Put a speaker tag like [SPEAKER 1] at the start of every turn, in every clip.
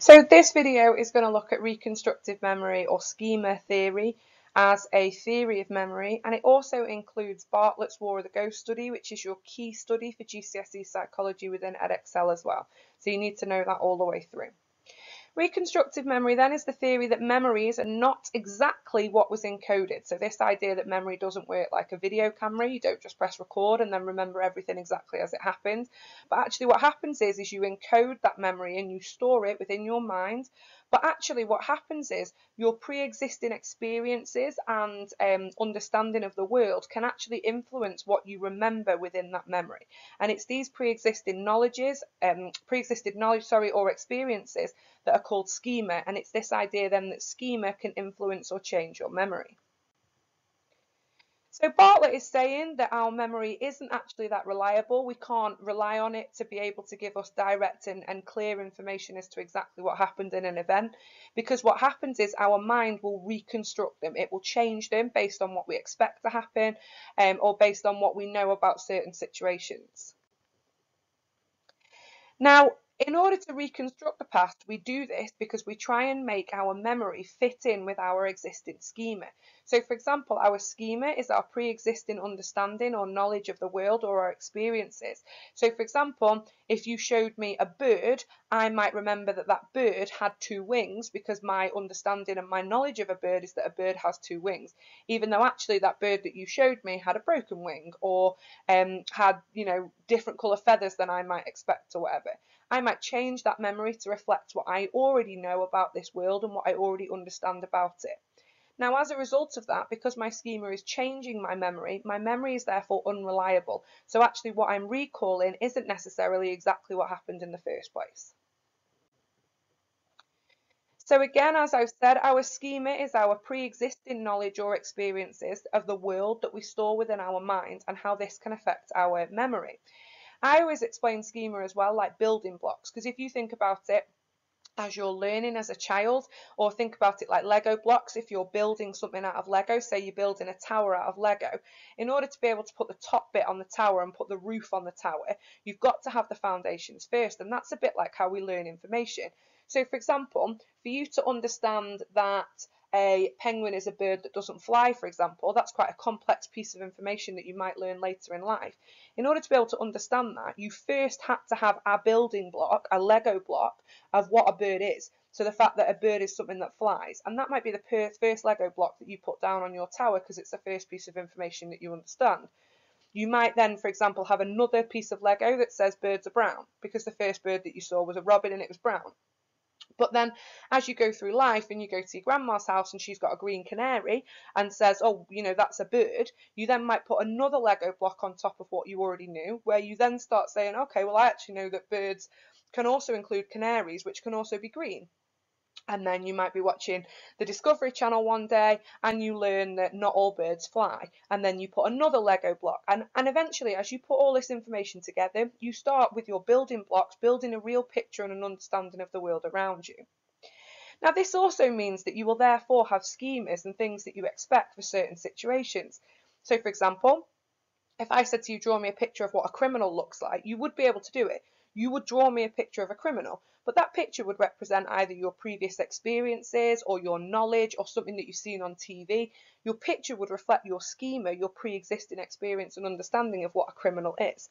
[SPEAKER 1] So this video is going to look at reconstructive memory or schema theory as a theory of memory and it also includes Bartlett's War of the Ghost study which is your key study for GCSE psychology within Edexcel as well. So you need to know that all the way through. Reconstructive memory then is the theory that memories are not exactly what was encoded. So this idea that memory doesn't work like a video camera, you don't just press record and then remember everything exactly as it happened. But actually what happens is, is you encode that memory and you store it within your mind but actually what happens is your pre-existing experiences and um, understanding of the world can actually influence what you remember within that memory. And it's these pre-existing knowledges, um, pre-existing knowledge, sorry, or experiences that are called schema. And it's this idea then that schema can influence or change your memory. So Bartlett is saying that our memory isn't actually that reliable. We can't rely on it to be able to give us direct and, and clear information as to exactly what happened in an event. Because what happens is our mind will reconstruct them. It will change them based on what we expect to happen um, or based on what we know about certain situations. Now, in order to reconstruct the past, we do this because we try and make our memory fit in with our existing schema. So, for example, our schema is our pre-existing understanding or knowledge of the world or our experiences. So, for example, if you showed me a bird, I might remember that that bird had two wings because my understanding and my knowledge of a bird is that a bird has two wings, even though actually that bird that you showed me had a broken wing or um, had, you know, different colour feathers than I might expect or whatever. I might change that memory to reflect what I already know about this world and what I already understand about it. Now, as a result of that, because my schema is changing my memory, my memory is therefore unreliable. So actually what I'm recalling isn't necessarily exactly what happened in the first place. So again, as I've said, our schema is our pre-existing knowledge or experiences of the world that we store within our mind and how this can affect our memory. I always explain schema as well like building blocks because if you think about it as you're learning as a child or think about it like Lego blocks. If you're building something out of Lego say you're building a tower out of Lego in order to be able to put the top bit on the tower and put the roof on the tower you've got to have the foundations first and that's a bit like how we learn information. So for example for you to understand that a penguin is a bird that doesn't fly, for example, that's quite a complex piece of information that you might learn later in life. In order to be able to understand that, you first had to have a building block, a Lego block, of what a bird is. So the fact that a bird is something that flies, and that might be the first Lego block that you put down on your tower because it's the first piece of information that you understand. You might then, for example, have another piece of Lego that says birds are brown because the first bird that you saw was a robin and it was brown. But then as you go through life and you go to your grandma's house and she's got a green canary and says, oh, you know, that's a bird, you then might put another Lego block on top of what you already knew, where you then start saying, okay, well, I actually know that birds can also include canaries, which can also be green and then you might be watching the Discovery Channel one day and you learn that not all birds fly and then you put another Lego block and, and eventually as you put all this information together you start with your building blocks building a real picture and an understanding of the world around you. Now this also means that you will therefore have schemas and things that you expect for certain situations. So for example if I said to you draw me a picture of what a criminal looks like you would be able to do it you would draw me a picture of a criminal, but that picture would represent either your previous experiences or your knowledge or something that you've seen on TV. Your picture would reflect your schema, your pre-existing experience and understanding of what a criminal is.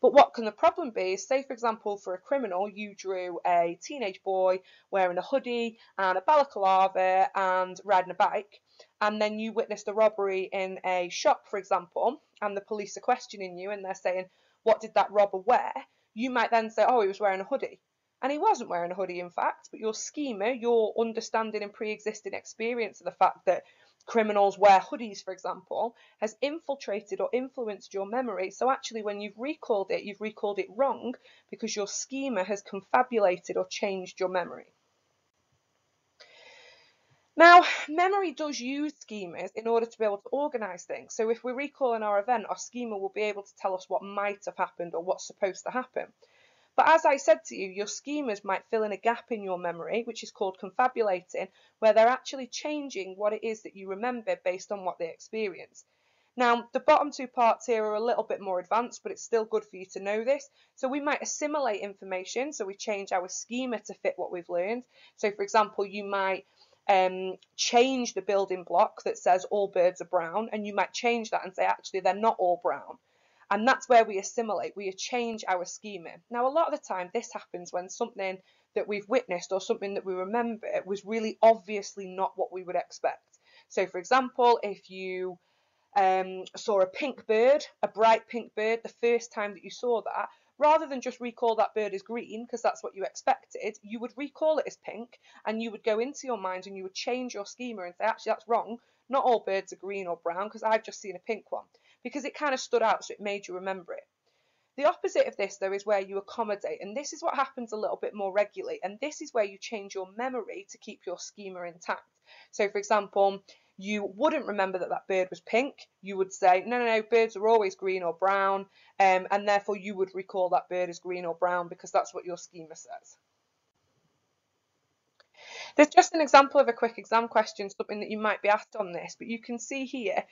[SPEAKER 1] But what can the problem be is, say for example, for a criminal, you drew a teenage boy wearing a hoodie and a balaclava and riding a bike, and then you witnessed a robbery in a shop, for example, and the police are questioning you and they're saying, what did that robber wear? You might then say, oh, he was wearing a hoodie. And he wasn't wearing a hoodie, in fact, but your schema, your understanding and pre existing experience of the fact that criminals wear hoodies, for example, has infiltrated or influenced your memory. So actually, when you've recalled it, you've recalled it wrong because your schema has confabulated or changed your memory. Now, memory does use schemas in order to be able to organise things. So if we're recalling our event, our schema will be able to tell us what might have happened or what's supposed to happen. But as I said to you, your schemas might fill in a gap in your memory, which is called confabulating, where they're actually changing what it is that you remember based on what they experience. Now, the bottom two parts here are a little bit more advanced, but it's still good for you to know this. So we might assimilate information, so we change our schema to fit what we've learned. So for example, you might um, change the building block that says all birds are brown, and you might change that and say actually they're not all brown. And that's where we assimilate, we change our schema. Now, a lot of the time, this happens when something that we've witnessed or something that we remember was really obviously not what we would expect. So, for example, if you um, saw a pink bird, a bright pink bird, the first time that you saw that, rather than just recall that bird as green, because that's what you expected, you would recall it as pink and you would go into your mind and you would change your schema and say, actually, that's wrong. Not all birds are green or brown because I've just seen a pink one because it kind of stood out, so it made you remember it. The opposite of this, though, is where you accommodate, and this is what happens a little bit more regularly, and this is where you change your memory to keep your schema intact. So, for example, you wouldn't remember that that bird was pink. You would say, no, no, no, birds are always green or brown, um, and therefore you would recall that bird as green or brown because that's what your schema says. There's just an example of a quick exam question, something that you might be asked on this, but you can see here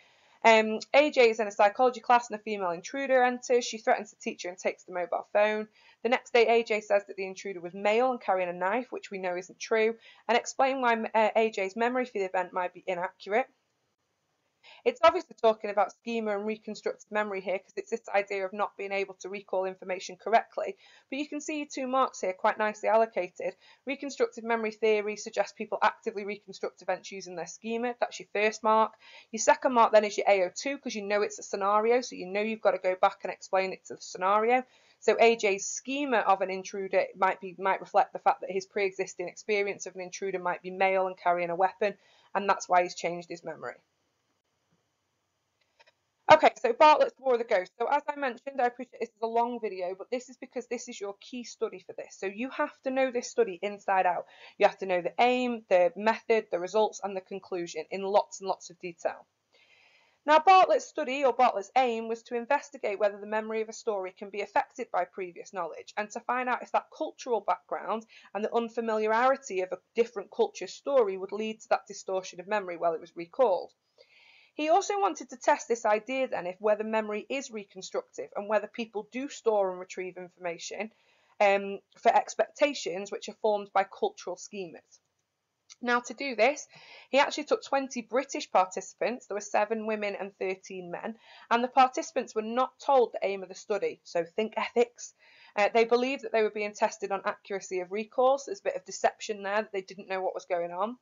[SPEAKER 1] um, AJ is in a psychology class and a female intruder enters. She threatens the teacher and takes the mobile phone. The next day, AJ says that the intruder was male and carrying a knife, which we know isn't true, and explain why uh, AJ's memory for the event might be inaccurate. It's obviously talking about schema and reconstructed memory here because it's this idea of not being able to recall information correctly. But you can see two marks here quite nicely allocated. Reconstructed memory theory suggests people actively reconstruct events using their schema. That's your first mark. Your second mark then is your AO2 because you know it's a scenario, so you know you've got to go back and explain it to the scenario. So AJ's schema of an intruder might be might reflect the fact that his pre-existing experience of an intruder might be male and carrying a weapon, and that's why he's changed his memory. Okay, so Bartlett's War of the Ghost. So as I mentioned, I appreciate this is a long video, but this is because this is your key study for this. So you have to know this study inside out. You have to know the aim, the method, the results, and the conclusion in lots and lots of detail. Now, Bartlett's study or Bartlett's aim was to investigate whether the memory of a story can be affected by previous knowledge and to find out if that cultural background and the unfamiliarity of a different culture's story would lead to that distortion of memory while it was recalled. He also wanted to test this idea then if whether memory is reconstructive and whether people do store and retrieve information um, for expectations which are formed by cultural schemas. Now, to do this, he actually took 20 British participants, there were seven women and 13 men, and the participants were not told the aim of the study, so think ethics. Uh, they believed that they were being tested on accuracy of recalls, there's a bit of deception there, that they didn't know what was going on.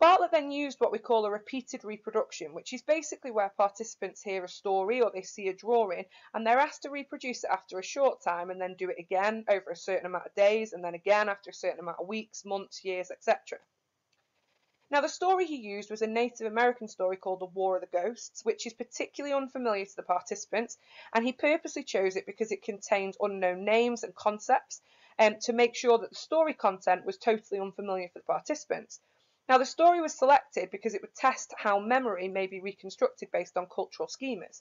[SPEAKER 1] Bartlett then used what we call a repeated reproduction, which is basically where participants hear a story or they see a drawing and they're asked to reproduce it after a short time and then do it again over a certain amount of days and then again after a certain amount of weeks, months, years, etc. Now, the story he used was a Native American story called The War of the Ghosts, which is particularly unfamiliar to the participants, and he purposely chose it because it contained unknown names and concepts um, to make sure that the story content was totally unfamiliar for the participants. Now, the story was selected because it would test how memory may be reconstructed based on cultural schemas.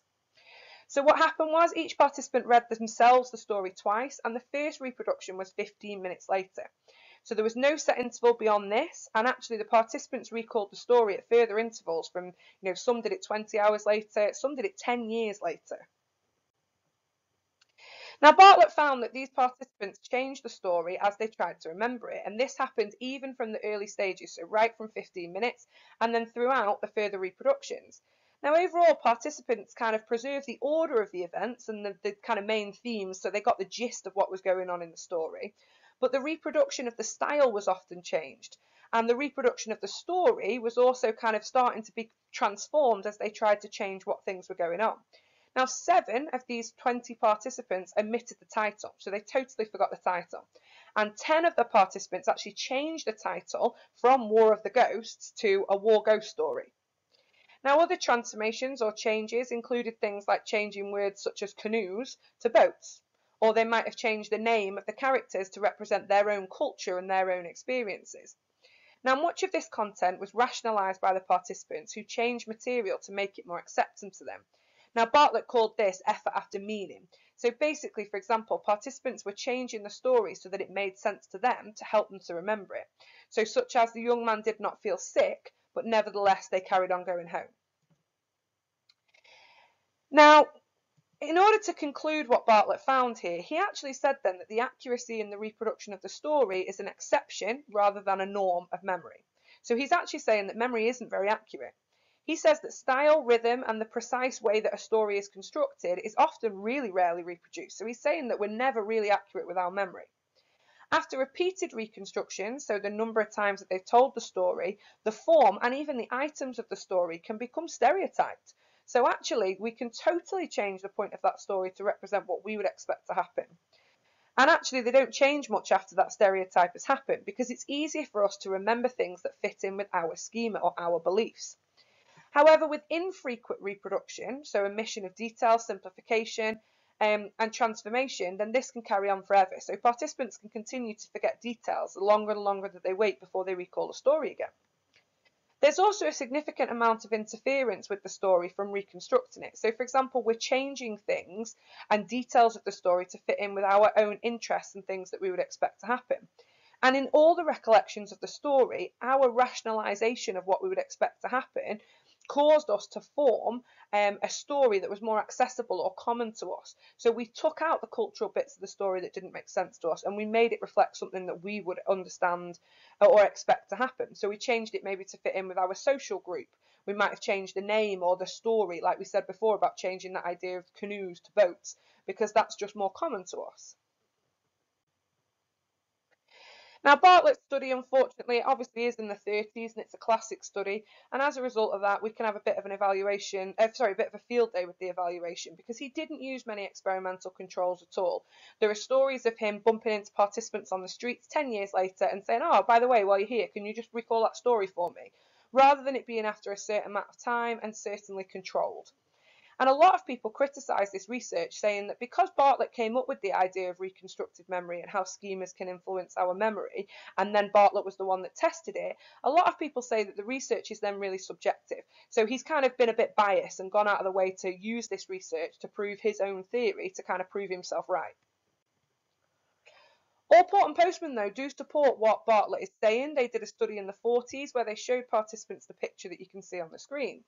[SPEAKER 1] So what happened was each participant read themselves the story twice and the first reproduction was 15 minutes later. So there was no set interval beyond this and actually the participants recalled the story at further intervals from, you know, some did it 20 hours later, some did it 10 years later. Now, Bartlett found that these participants changed the story as they tried to remember it, and this happened even from the early stages, so right from 15 minutes, and then throughout the further reproductions. Now, overall, participants kind of preserved the order of the events and the, the kind of main themes, so they got the gist of what was going on in the story. But the reproduction of the style was often changed, and the reproduction of the story was also kind of starting to be transformed as they tried to change what things were going on. Now, seven of these 20 participants omitted the title, so they totally forgot the title. And 10 of the participants actually changed the title from War of the Ghosts to A War Ghost Story. Now, other transformations or changes included things like changing words such as canoes to boats, or they might have changed the name of the characters to represent their own culture and their own experiences. Now, much of this content was rationalised by the participants who changed material to make it more acceptable to them, now, Bartlett called this effort after meaning. So basically, for example, participants were changing the story so that it made sense to them to help them to remember it. So such as the young man did not feel sick, but nevertheless they carried on going home. Now, in order to conclude what Bartlett found here, he actually said then that the accuracy in the reproduction of the story is an exception rather than a norm of memory. So he's actually saying that memory isn't very accurate. He says that style, rhythm, and the precise way that a story is constructed is often really rarely reproduced. So he's saying that we're never really accurate with our memory. After repeated reconstruction, so the number of times that they've told the story, the form and even the items of the story can become stereotyped. So actually, we can totally change the point of that story to represent what we would expect to happen. And actually, they don't change much after that stereotype has happened because it's easier for us to remember things that fit in with our schema or our beliefs. However, with infrequent reproduction, so omission of detail, simplification, um, and transformation, then this can carry on forever. So participants can continue to forget details the longer and longer that they wait before they recall a story again. There's also a significant amount of interference with the story from reconstructing it. So, for example, we're changing things and details of the story to fit in with our own interests and things that we would expect to happen. And in all the recollections of the story, our rationalisation of what we would expect to happen caused us to form um, a story that was more accessible or common to us. So we took out the cultural bits of the story that didn't make sense to us and we made it reflect something that we would understand or expect to happen. So we changed it maybe to fit in with our social group. We might have changed the name or the story, like we said before about changing that idea of canoes to boats, because that's just more common to us. Now, Bartlett's study, unfortunately, obviously is in the 30s and it's a classic study. And as a result of that, we can have a bit of an evaluation, uh, sorry, a bit of a field day with the evaluation because he didn't use many experimental controls at all. There are stories of him bumping into participants on the streets 10 years later and saying, oh, by the way, while you're here, can you just recall that story for me? Rather than it being after a certain amount of time and certainly controlled. And a lot of people criticise this research, saying that because Bartlett came up with the idea of reconstructive memory and how schemas can influence our memory, and then Bartlett was the one that tested it, a lot of people say that the research is then really subjective. So he's kind of been a bit biased and gone out of the way to use this research to prove his own theory to kind of prove himself right. Allport and Postman, though, do support what Bartlett is saying. They did a study in the 40s where they showed participants the picture that you can see on the screen.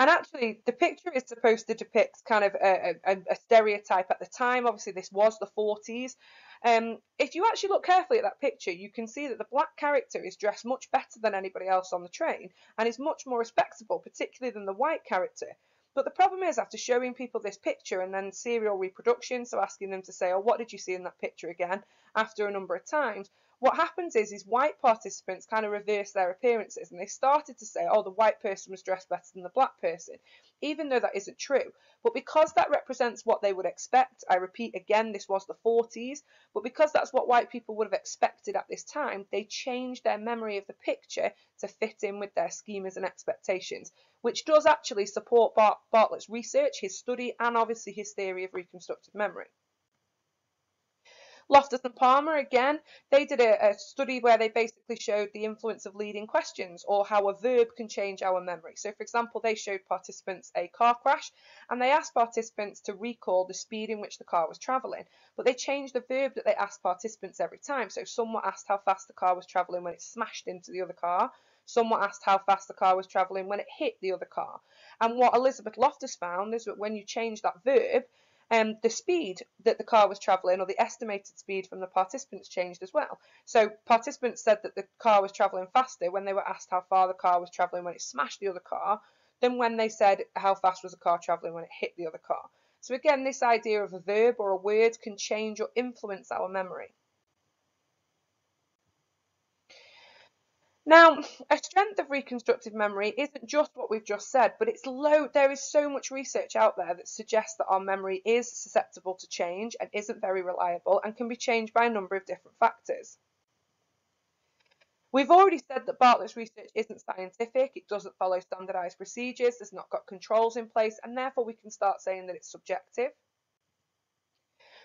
[SPEAKER 1] And actually, the picture is supposed to depict kind of a, a, a stereotype at the time. Obviously, this was the 40s. Um, if you actually look carefully at that picture, you can see that the black character is dressed much better than anybody else on the train and is much more respectable, particularly than the white character. But the problem is, after showing people this picture and then serial reproduction, so asking them to say, oh, what did you see in that picture again, after a number of times, what happens is, is white participants kind of reverse their appearances and they started to say, oh, the white person was dressed better than the black person, even though that isn't true. But because that represents what they would expect, I repeat again, this was the 40s, but because that's what white people would have expected at this time, they changed their memory of the picture to fit in with their schemas and expectations, which does actually support Bart Bartlett's research, his study, and obviously his theory of reconstructive memory. Loftus and Palmer, again, they did a, a, study where they basically showed the influence of leading questions or how a verb can change our memory. So, for example, they showed participants a car crash and they asked participants to recall the speed in which the car was travelling, but they changed the verb that they asked participants every time. So, some were asked how fast the car was travelling when it smashed into the other car. Some were asked how fast the car was travelling when it hit the other car. And what Elizabeth Loftus found is that when you change that verb, um, the speed that the car was travelling or the estimated speed from the participants changed as well. So participants said that the car was travelling faster when they were asked how far the car was travelling when it smashed the other car than when they said how fast was the car travelling when it hit the other car. So again, this idea of a verb or a word can change or influence our memory. Now, a strength of reconstructive memory isn't just what we've just said, but it's low. There is so much research out there that suggests that our memory is susceptible to change and isn't very reliable and can be changed by a number of different factors. We've already said that Bartlett's research isn't scientific, it doesn't follow standardised procedures, it's not got controls in place, and therefore we can start saying that it's subjective.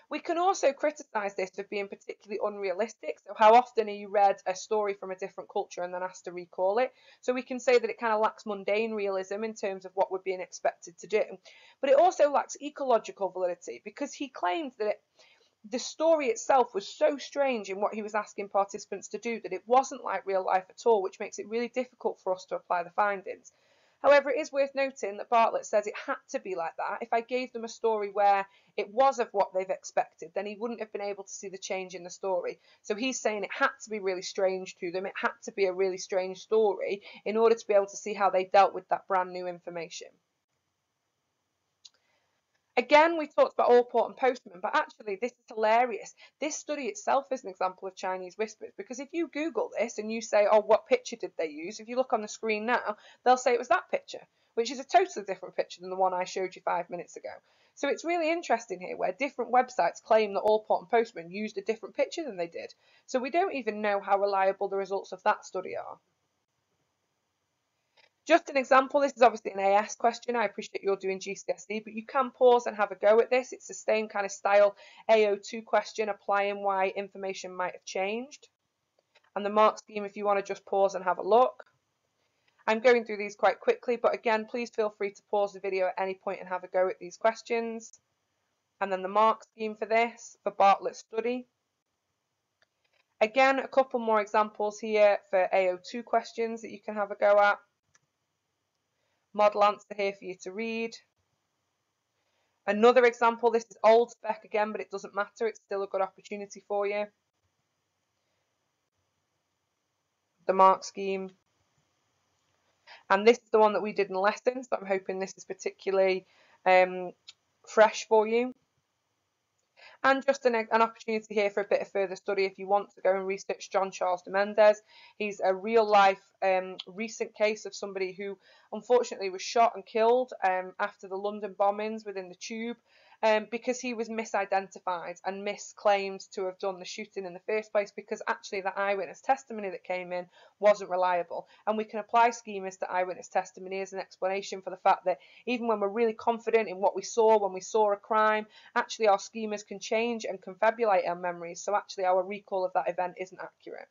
[SPEAKER 1] We can also criticise this for being particularly unrealistic. So how often are you read a story from a different culture and then asked to recall it? So we can say that it kind of lacks mundane realism in terms of what we're being expected to do. But it also lacks ecological validity because he claims that it, the story itself was so strange in what he was asking participants to do that it wasn't like real life at all, which makes it really difficult for us to apply the findings. However, it is worth noting that Bartlett says it had to be like that. If I gave them a story where it was of what they've expected, then he wouldn't have been able to see the change in the story. So he's saying it had to be really strange to them. It had to be a really strange story in order to be able to see how they dealt with that brand new information. Again, we talked about Allport and Postman, but actually this is hilarious. This study itself is an example of Chinese whispers because if you Google this and you say, oh, what picture did they use? If you look on the screen now, they'll say it was that picture, which is a totally different picture than the one I showed you five minutes ago. So it's really interesting here where different websites claim that Allport and Postman used a different picture than they did. So we don't even know how reliable the results of that study are. Just an example, this is obviously an AS question. I appreciate you're doing GCSE, but you can pause and have a go at this. It's the same kind of style AO2 question, applying why information might have changed. And the mark scheme, if you want to just pause and have a look. I'm going through these quite quickly, but again, please feel free to pause the video at any point and have a go at these questions. And then the mark scheme for this, for Bartlett study. Again, a couple more examples here for AO2 questions that you can have a go at model answer here for you to read. Another example, this is old spec again, but it doesn't matter. It's still a good opportunity for you. The mark scheme. And this is the one that we did in lessons, so I'm hoping this is particularly um, fresh for you and just an, an opportunity here for a bit of further study if you want to go and research John Charles de. He's a real life um, recent case of somebody who unfortunately was shot and killed um, after the London bombings within the tube um, because he was misidentified and misclaimed to have done the shooting in the first place because actually the eyewitness testimony that came in wasn't reliable. And we can apply schemas to eyewitness testimony as an explanation for the fact that even when we're really confident in what we saw when we saw a crime, actually our schemas can change and confabulate our memories. So actually our recall of that event isn't accurate.